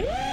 Yeah.